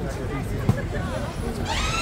Gracias.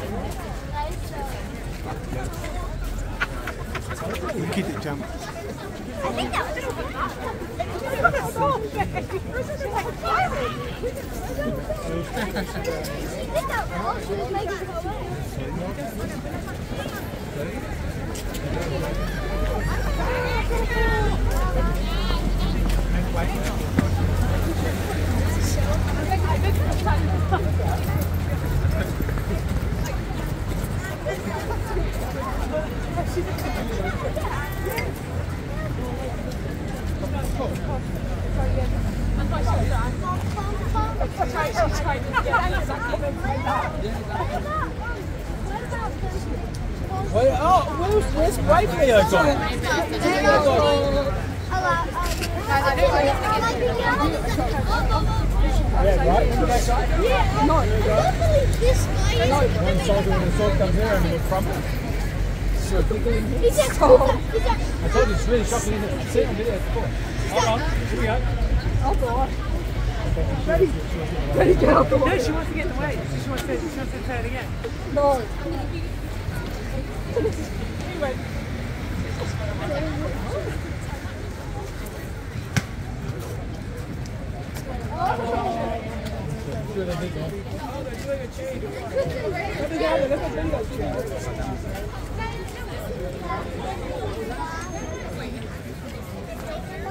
That jumped. The kid that jumped. I think that Wait, oh, where's, where's Bravio gone? Yeah, right. That. Yeah, no, this guy is. soldier when the sword comes here and it crumbles. So quickly. He's a, he's a, he's a, I told you it's really shocking. Isn't it? I've seen it on video before. Hold on. Here we go. No, she wants to get in the way. She wants to, she wants to try it again. Thank you. Thank you.